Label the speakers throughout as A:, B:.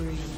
A: spree.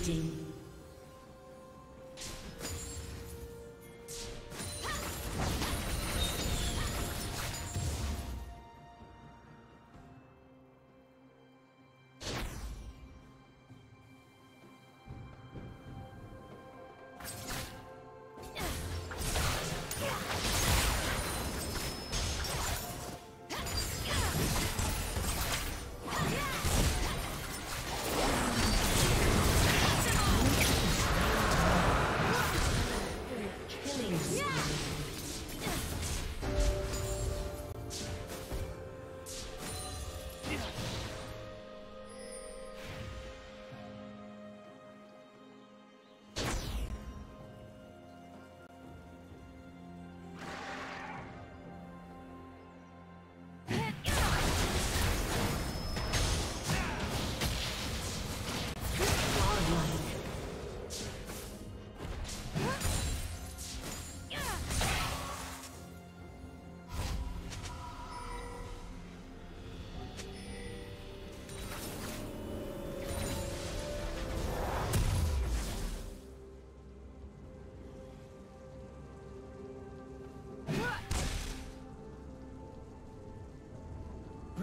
A: Dominating.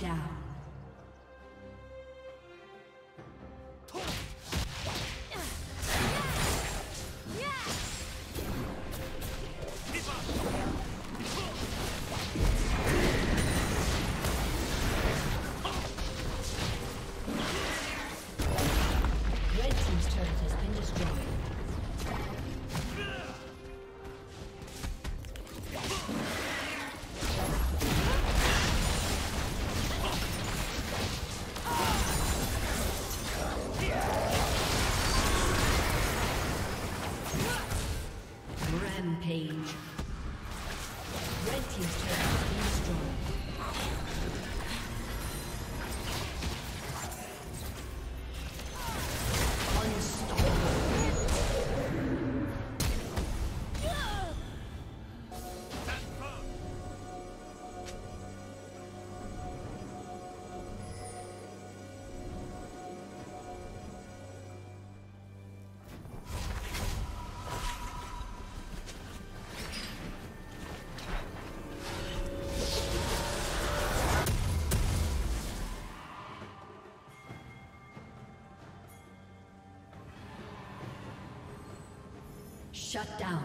A: Down. Rampage. Red Team's Shut down.